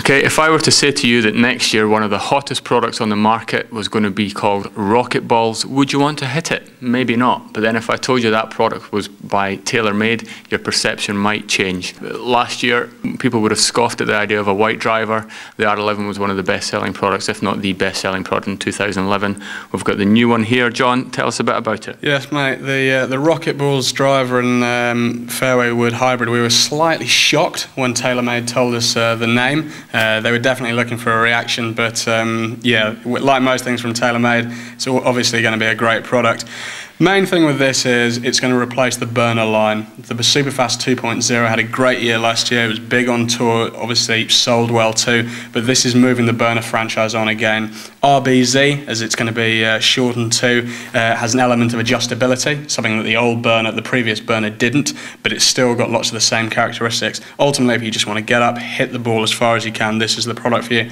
Okay, if I were to say to you that next year one of the hottest products on the market was going to be called RocketBallz, would you want to hit it? Maybe not. But then if I told you that product was by TaylorMade, your perception might change. Last year, people would have scoffed at the idea of a white driver. The R11 was one of the best-selling products, if not the best-selling product in 2011. We've got the new one here. John, tell us a bit about it. Yes, mate. The uh, the RocketBallz driver and um, fairway wood hybrid. We were slightly shocked when TaylorMade told us uh, the name. Uh, they were definitely looking for a reaction, but um, yeah, like most things from TaylorMade, it's obviously going to be a great product. Main thing with this is it's going to replace the burner line. The Superfast 2.0 had a great year last year. It was big on tour, obviously sold well too, but this is moving the burner franchise on again. RBZ, as it's going to be uh, shortened to, uh, has an element of adjustability, something that the old burner, the previous burner didn't, but it's still got lots of the same characteristics. Ultimately, if you just want to get up, hit the ball as far as you can, this is the product for you.